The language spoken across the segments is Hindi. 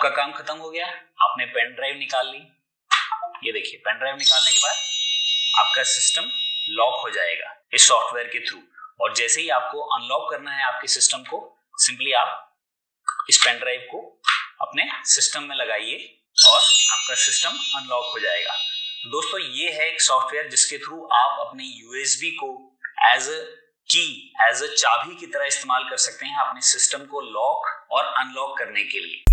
आपका काम खत्म हो गया, आपने पेन ड्राइव निकाल ली। ये देखिए पेन ड्राइव निकालने के बाद आपका सिस्टम लॉक हो जाएगा इस सॉफ्टवेयर के थ्रू और जैसे ही आपको अनलॉक करना है आपके सिस्टम को सिंपली आप इस पेन ड्राइव को अपने सिस्टम में लगाइए और आपका सिस्टम अनलॉक हो जाएगा। दोस्तों, ये है एक सॉफ्टवेयर जिसके थ्रू आप अपने यूएसबी को एज अ की एज अ चाबी की तरह इस्तेमाल कर सकते हैं अपने सिस्टम को लॉक और अनलॉक करने के लिए।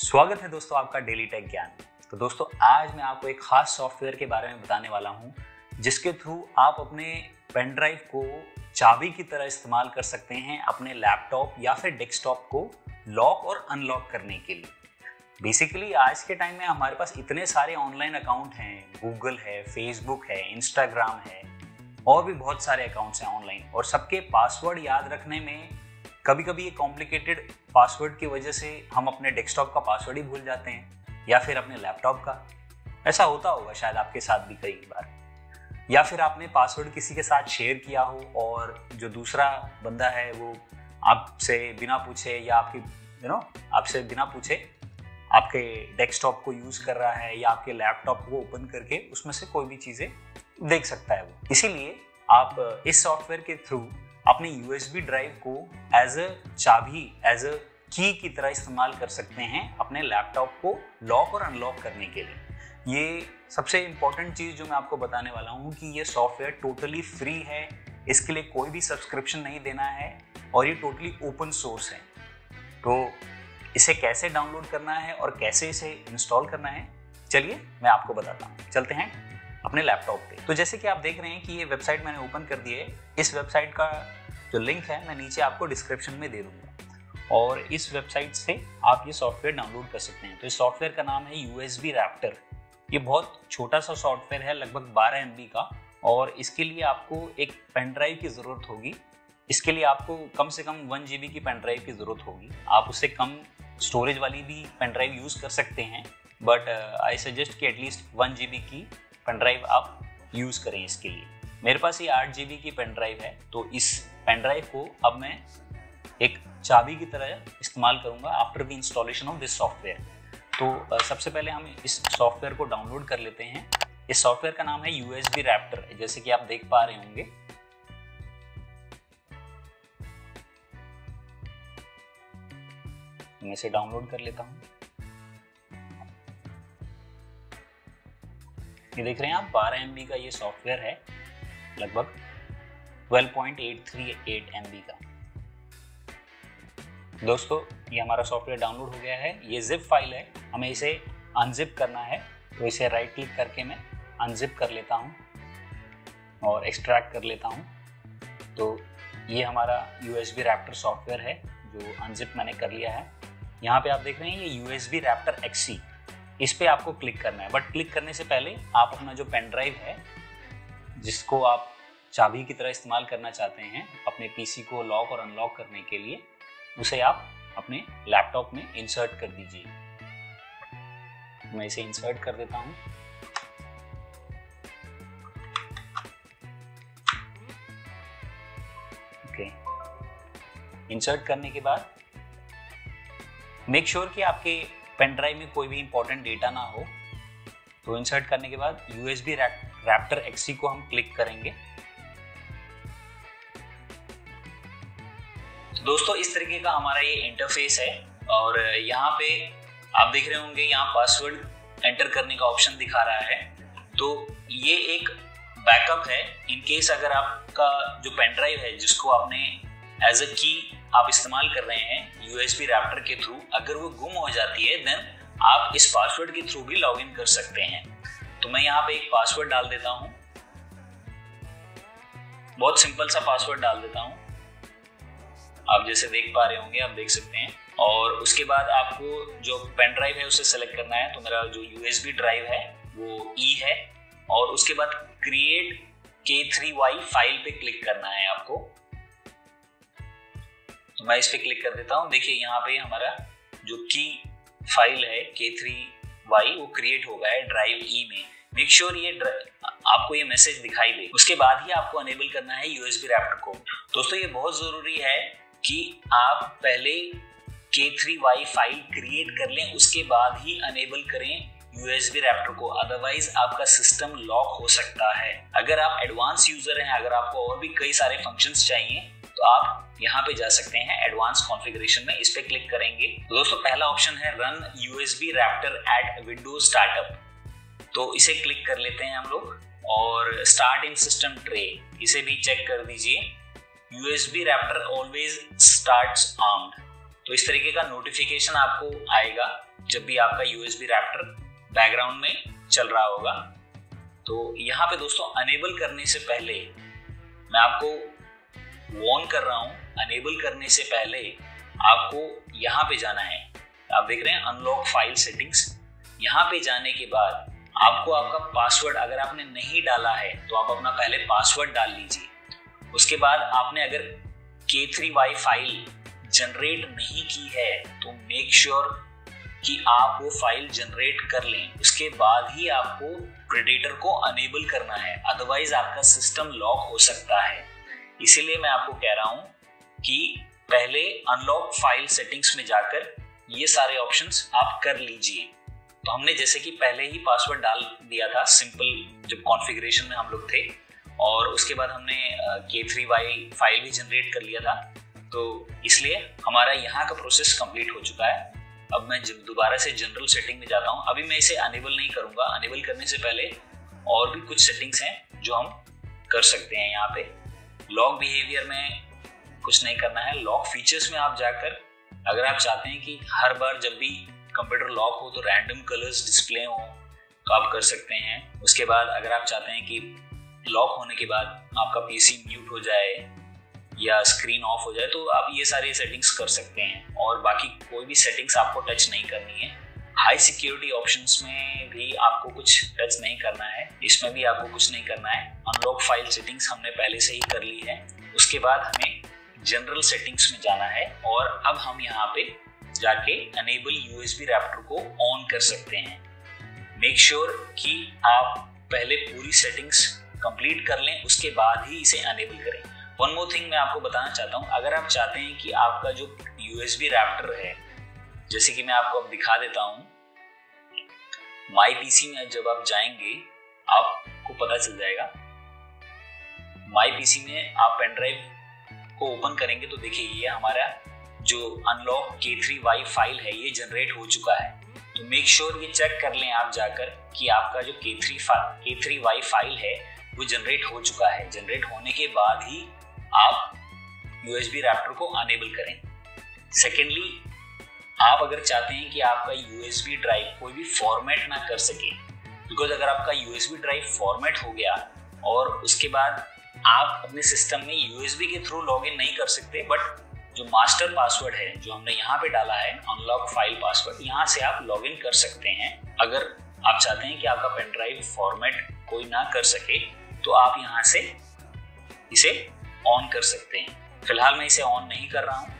स्वागत है दोस्तों आपका डेली टेक ज्ञान तो दोस्तों, आज मैं आपको एक खास सॉफ्टवेयर के बारे में बताने वाला हूँ, जिसके थ्रू आप अपने पेन ड्राइव को चाबी की तरह इस्तेमाल कर सकते हैं अपने लैपटॉप या फिर डेस्कटॉप को लॉक और अनलॉक करने के लिए। बेसिकली आज के टाइम में हमारे पास इतने सारे ऑनलाइन अकाउंट हैं गूगल है फेसबुक है इंस्टाग्राम है, और भी बहुत सारे अकाउंट्स हैं ऑनलाइन और सबके पासवर्ड याद रखने में कभी कभी ये कॉम्प्लिकेटेड पासवर्ड की वजह से हम अपने डेस्कटॉप का पासवर्ड ही भूल जाते हैं, या फिर अपने लैपटॉप का। ऐसा होता होगा शायद आपके साथ भी कई बार। या फिर आपने पासवर्ड किसी के साथ शेयर किया हो और जो दूसरा बंदा है वो आपसे बिना पूछे या आपकी यू नो आपसे बिना पूछे आपके डेस्कटॉप को यूज़ कर रहा है या आपके लैपटॉप को ओपन करके उसमें से कोई भी चीज़ें देख सकता है वो। इसीलिए आप इस सॉफ्टवेयर के थ्रू अपने यूएसबी ड्राइव को एज अ चाबी एज अ की की तरह इस्तेमाल कर सकते हैं अपने लैपटॉप को लॉक और अनलॉक करने के लिए। ये सबसे इंपॉर्टेंट चीज़ जो मैं आपको बताने वाला हूँ कि ये सॉफ्टवेयर टोटली फ्री है, इसके लिए कोई भी सब्सक्रिप्शन नहीं देना है और ये टोटली ओपन सोर्स है। तो इसे कैसे डाउनलोड करना है और कैसे इसे इंस्टॉल करना है, चलिए मैं आपको बताता हूँ। चलते हैं। अपने लैपटॉप पे। तो जैसे कि आप देख रहे हैं कि ये वेबसाइट मैंने ओपन कर दी है। इस वेबसाइट का जो लिंक है, मैं नीचे आपको डिस्क्रिप्शन में दे दूँगा। और इस वेबसाइट से आप ये सॉफ्टवेयर डाउनलोड कर सकते हैं। तो इस सॉफ्टवेयर का नाम है यू एस बी रैप्टर ये बहुत छोटा सा सॉफ्टवेयर है, लगभग 12 एम का। और इसके लिए आपको एक पेन ड्राइव की ज़रूरत होगी। इसके लिए आपको कम से कम वन जी की पेन ड्राइव की ज़रूरत होगी। आप उससे कम स्टोरेज वाली भी पेन ड्राइव यूज़ कर सकते हैं। बट आई सजेस्ट कि एटलीस्ट वन जी की पेन ड्राइव आप यूज़ करें इसके लिए। मेरे पास ये आठ जी की पेन ड्राइव है तो इस पेन ड्राइव को अब मैं एक चाबी की तरह इस्तेमाल करूँगा after the installation of this software तो सबसे पहले हम इस सॉफ्टवेयर को डाउनलोड कर लेते हैं। इस सॉफ्टवेयर का नाम है यू एस बी रैप्टर जैसे कि आप देख पा रहे होंगे। मैं इसे डाउनलोड कर लेता हूँ। ये देख रहे हैं आप 12 MB का ये सॉफ्टवेयर है, लगभग 12.838 MB का। दोस्तों, ये हमारा सॉफ्टवेयर डाउनलोड हो गया है, ये जिप फ़ाइल है, हमें इसे अनजिप करना है तो इसे राइट क्लिक करके मैं अनजिप कर लेता हूँ और एक्सट्रैक्ट कर लेता हूँ। तो ये हमारा यू एस रैप्टर सॉफ्टवेयर है, जो अनजिप मैंने कर लिया है। यहाँ पे आप देख रहे हैं ये यू एस रैप्टर एक्सी इस पे आपको क्लिक करना है। बट क्लिक करने से पहले आप अपना जो पेन ड्राइव है, जिसको आप चाबी की तरह इस्तेमाल करना चाहते हैं, अपने पीसी को लॉक और अनलॉक करने के लिए, उसे आप अपने लैपटॉप में इंसर्ट कर दीजिए। मैं इसे इंसर्ट कर देता हूँ। ओके इंसर्ट करने के बाद मेक श्योर sure कि आपके पेन ड्राइव में कोई भी इंपॉर्टेंट डेटा ना हो तो इंसर्ट करने के बाद यूएसबी रैप्टर एक्सी को हम क्लिक करेंगे। दोस्तों, इस तरीके का हमारा ये इंटरफेस है और यहाँ पे आप देख रहे होंगे, यहाँ पासवर्ड एंटर करने का ऑप्शन दिखा रहा है। तो ये एक बैकअप है। इन केस अगर आपका जो पेन ड्राइव है, जिसको आपने एज अ की आप इस्तेमाल कर रहे हैं यूएसबी रैप्टर के थ्रू अगर वो गुम हो जाती है देन आप इस पासवर्ड के थ्रू भी लॉग इन कर सकते हैं। तो मैं यहाँ पे एक पासवर्ड डाल देता हूँ। बहुत सिंपल सा पासवर्ड डाल देता हूँ। आप जैसे देख पा रहे होंगे, आप देख सकते हैं। और उसके बाद आपको जो पेन ड्राइव है, उसे सेलेक्ट करना है। तो मेरा जो यूएसबी ड्राइव है, वो ई e है। और उसके बाद create K three Y file पे क्लिक करना है आपको। तो मैं इस पर क्लिक कर देता हूँ। देखिए, यहाँ पे हमारा जो की फ़ाइल है के थ्री वाई वो क्रिएट हो गया है ड्राइव ई में। मेक श्योर sure ये आपको ये मैसेज दिखाई दे। उसके बाद ही आपको अनेबल करना है यूएसबी रैप्टर कोड दोस्तों, ये बहुत ज़रूरी है कि आप पहले के थ्री वाई फ़ाइल क्रिएट कर लें, उसके बाद ही अनेबल करें यूएसबी रैप्टर को। अदरवाइज़ आपका सिस्टम लॉक हो सकता है। अगर आप एडवांस यूज़र हैं, अगर आपको और भी कई सारे फ़ंक्शंस चाहिए तो आप यहाँ पे जा सकते हैं एडवांस कॉन्फ़िगरेशन में। इस पे क्लिक करेंगे। दोस्तों, पहला ऑप्शन है run USB Raptor at Windows startup तो इसे क्लिक कर लेते हैं हम लोग। और स्टार्ट इन सिस्टम ट्रे इसे भी चेक कर दीजिए। USB Raptor always start armed तो इस तरीके का नोटिफिकेशन आपको आएगा, जब भी आपका यूएसबी रैप्टर बैकग्राउंड में चल रहा होगा। तो यहाँ पे दोस्तों अनेबल करने से पहले मैं आपको वॉर्न कर रहा हूँ अनेबल करने से पहले आपको यहाँ पे जाना है। आप देख रहे हैं अनलॉक फ़ाइल सेटिंग्स यहाँ पे जाने के बाद आपको आपका पासवर्ड अगर आपने नहीं डाला है तो आप अपना पहले पासवर्ड डाल लीजिए। उसके बाद आपने अगर के थ्री वाई फ़ाइल जनरेट नहीं की है तो मेक श्योर sure कि आप वो फ़ाइल जनरेट कर लें। उसके बाद ही आपको प्रेडेटर को अनेबल करना है। अदरवाइज़ आपका सिस्टम लॉक हो सकता है। इसीलिए मैं आपको कह रहा हूँ कि पहले अनलॉक फ़ाइल सेटिंग्स में जाकर ये सारे ऑप्शंस आप कर लीजिए। तो हमने जैसे कि पहले ही पासवर्ड डाल दिया था सिंपल जब कॉन्फ़िगरेशन में हम लोग थे, और उसके बाद हमने के थ्री वाई फ़ाइल भी जनरेट कर लिया था। तो इसलिए हमारा यहाँ का प्रोसेस कंप्लीट हो चुका है। अब मैं जब दोबारा से जनरल सेटिंग में जाता हूँ, अभी मैं इसे अनेबल नहीं करूँगा। अनेबल करने से पहले और भी कुछ सेटिंग्स हैं जो हम कर सकते हैं यहाँ पे। लॉक बिहेवियर में कुछ नहीं करना है। लॉक फीचर्स में आप जाकर, अगर आप चाहते हैं कि हर बार जब भी कंप्यूटर लॉक हो तो रैंडम कलर्स डिस्प्ले हो तो आप कर सकते हैं। उसके बाद अगर आप चाहते हैं कि लॉक होने के बाद आपका पीसी म्यूट हो जाए या स्क्रीन ऑफ़ हो जाए तो आप ये सारे सेटिंग्स कर सकते हैं। और बाकी कोई भी सेटिंग्स आपको टच नहीं करनी है। हाई सिक्योरिटी ऑप्शंस में भी आपको कुछ टच नहीं करना है। इसमें भी आपको कुछ नहीं करना है। अनलॉक फ़ाइल सेटिंग्स हमने पहले से ही कर ली है। उसके बाद हमें जनरल सेटिंग्स में जाना है और अब हम यहाँ पे जाके अनेबल यूएसबी रैप्टर को ऑन कर सकते हैं। मेक श्योर sure कि आप पहले पूरी सेटिंग्स कंप्लीट कर लें, उसके बाद ही इसे अनेबल करें। वन मोर थिंग मैं आपको बताना चाहता हूँ। अगर आप चाहते हैं कि आपका जो यूएसबी रैप्टर है, जैसे कि मैं आपको अब दिखा देता हूँ माई पीसी में जब आप जाएँगे, आपको पता चल जाएगा। माई पीसी में आप पेन ड्राइव को ओपन करेंगे तो देखिए ये हमारा जो अनलॉक के थ्री वाई फ़ाइल है, ये जनरेट हो चुका है। तो मेक श्योर sure ये चेक कर लें आप जाकर कि आपका जो के थ्री के थ्री वाई फ़ाइल है, वो जनरेट हो चुका है। जनरेट होने के बाद ही आप यूएसबी रैप्टर को अनेबल करें। सेकेंडली आप अगर चाहते हैं कि आपका यूएसबी ड्राइव कोई भी फॉर्मेट ना कर सके बिकॉज़ अगर आपका यूएसबी ड्राइव फॉर्मेट हो गया और उसके बाद आप अपने सिस्टम में यूएसबी के थ्रू लॉग इन नहीं कर सकते बट जो मास्टर पासवर्ड है, जो हमने यहाँ पे डाला है अनलॉक फ़ाइल पासवर्ड यहाँ से आप लॉग इन कर सकते हैं। अगर आप चाहते हैं कि आपका पेन ड्राइव फॉर्मेट कोई ना कर सके तो आप यहाँ से इसे ऑन कर सकते हैं। फ़िलहाल मैं इसे ऑन नहीं कर रहा हूँ,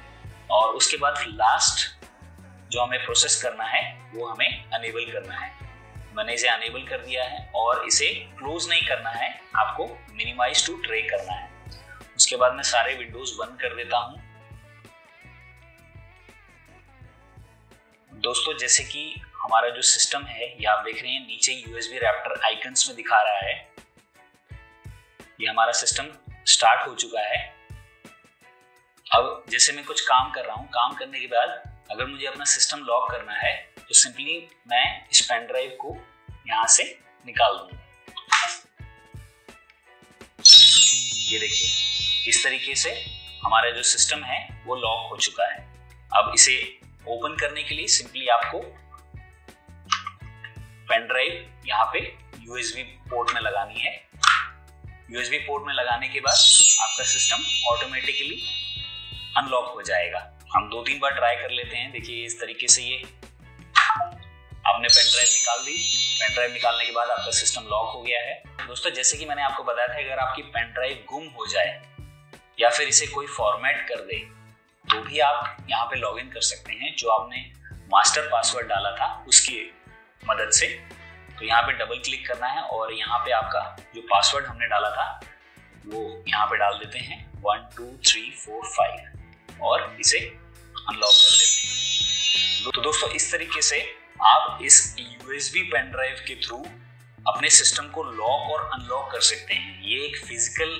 और उसके बाद लास्ट जो हमें प्रोसेस करना है, वो हमें अनेबल करना है। मैंने इसे अनेबल कर दिया है और इसे क्लोज नहीं करना है, आपको मिनिमाइज टू ट्रे करना है। उसके बाद मैं सारे विंडोज़ बंद कर देता हूँ। दोस्तों, जैसे कि हमारा जो सिस्टम है, ये आप देख रहे हैं, नीचे यूएसबी रैप्टर आइकन्स में दिखा रहा है। ये हमारा सिस्टम स्टार्ट हो चुका है। अब जैसे मैं कुछ काम कर रहा हूँ, काम करने के बाद अगर मुझे अपना सिस्टम लॉक करना है तो सिंपली मैं इस पेन ड्राइव को यहाँ से निकाल दूँगा। ये देखिए, इस तरीके से हमारा जो सिस्टम है, वो लॉक हो चुका है। अब इसे ओपन करने के लिए सिंपली आपको पेन ड्राइव यहाँ पे यूएसबी पोर्ट में लगानी है। यूएसबी पोर्ट में लगाने के बाद आपका सिस्टम ऑटोमेटिकली अनलॉक हो जाएगा। हम दो तीन बार ट्राई कर लेते हैं। देखिए, इस तरीके से ये आपने पेन ड्राइव निकाल दी। पेन ड्राइव निकालने के बाद आपका सिस्टम लॉक हो गया है। दोस्तों, जैसे कि मैंने आपको बताया था, अगर आपकी पेन ड्राइव गुम हो जाए या फिर इसे कोई फॉर्मेट कर दे तो भी आप यहाँ पे लॉग कर सकते हैं, जो आपने मास्टर पासवर्ड डाला था, उसकी मदद से। तो यहाँ पे डबल क्लिक करना है और यहाँ पे आपका जो पासवर्ड हमने डाला था, वो यहाँ पे डाल देते हैं। One two three four five और इसे अनलॉक कर देते हैं। तो दोस्तों, इस तरीके से आप इस यूएसबी पेन ड्राइव के थ्रू अपने सिस्टम को लॉक और अनलॉक कर सकते हैं। ये एक फ़िज़िकल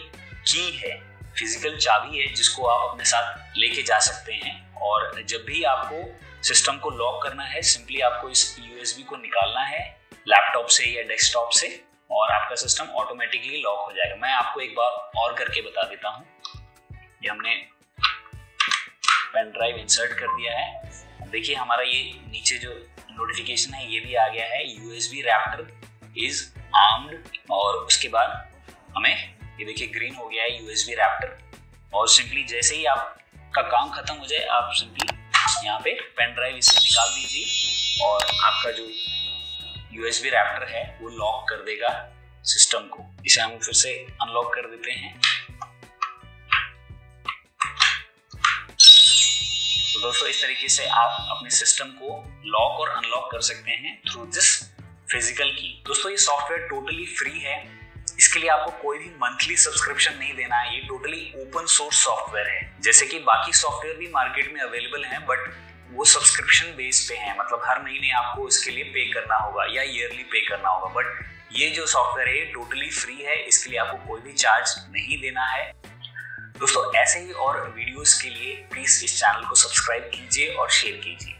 की है फ़िज़िकल चाबी है, जिसको आप अपने साथ लेके जा सकते हैं। और जब भी आपको सिस्टम को लॉक करना है सिंपली आपको इस यूएसबी को निकालना है लैपटॉप से या डेस्कटॉप से, और आपका सिस्टम ऑटोमेटिकली लॉक हो जाएगा। मैं आपको एक बार और करके बता देता हूँ। ये हमने पेन ड्राइव इंसर्ट कर दिया है। देखिए, हमारा ये नीचे जो नोटिफिकेशन है, ये भी आ गया है। यूएसबी रैप्टर इज़ आर्म्ड और उसके बाद हमें ये देखिए ग्रीन हो गया है यूएसबी रैप्टर और सिंपली जैसे ही आपका काम खत्म हो जाए, आप सिंपली यहाँ पे पेन ड्राइव इसे निकाल दीजिए और आपका जो यू एस यूएसबी रैप्टर है, वो लॉक कर देगा सिस्टम को। इसे हम फिर से अनलॉक कर देते हैं। दोस्तों, इस तरीके से आप अपने सिस्टम को लॉक और अनलॉक कर सकते हैं थ्रू दिस फ़िज़िकल की दोस्तों, ये सॉफ्टवेयर टोटली फ्री है। इसके लिए आपको कोई भी मंथली सब्सक्रिप्शन नहीं देना है। ये टोटली ओपन सोर्स सॉफ्टवेयर है। जैसे कि बाकी सॉफ्टवेयर भी मार्केट में अवेलेबल हैं बट वो सब्सक्रिप्शन बेस पे है। मतलब हर महीने आपको इसके लिए पे करना होगा या ईयरली पे करना होगा। बट ये जो सॉफ्टवेयर है टोटली फ्री है। इसके लिए आपको कोई भी चार्ज नहीं देना है। दोस्तों, ऐसे ही और वीडियोस के लिए प्लीज़ इस चैनल को सब्सक्राइब कीजिए और शेयर कीजिए।